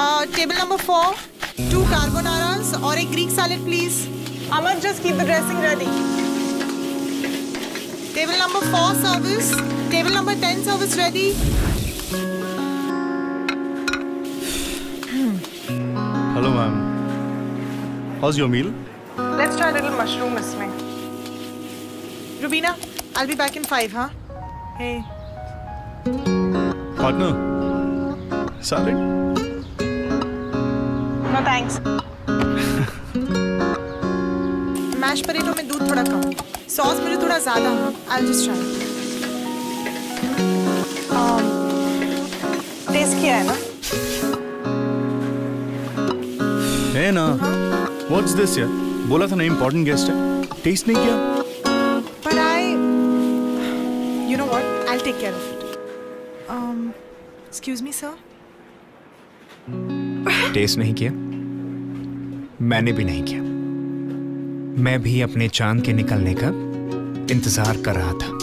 Uh, table number four, two carbonaras or a Greek salad, please. Amar, just keep the dressing ready. Table number four service. Table number ten service ready. Hello, ma'am. How's your meal? Let's try a little mushroom isme. Rubina, I'll be back in five, huh? Hey. Partner, salad? No thanks mash potato में दूध थोड़ा कम। Sauce मुझे थोड़ा ज़्यादा I just try test किया है ना? है ना? व्हाट्स दिस यार बोला था ना इम्पोर्टेंट गेस्ट है। टेस्ट नहीं किया? पर I you know what I take care of it excuse me sir test नहीं किया? मैंने भी नहीं किया। मैं भी अपने चाँद के निकलने का इंतज़ार कर रहा था।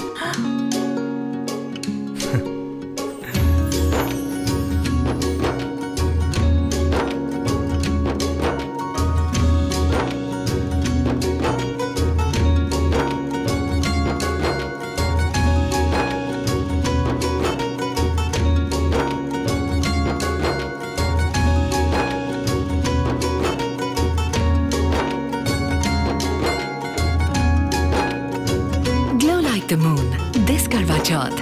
Like the moon this Karwa Chauth.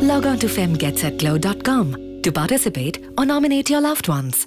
Log on to femgets at glow.com to participate or nominate your loved ones.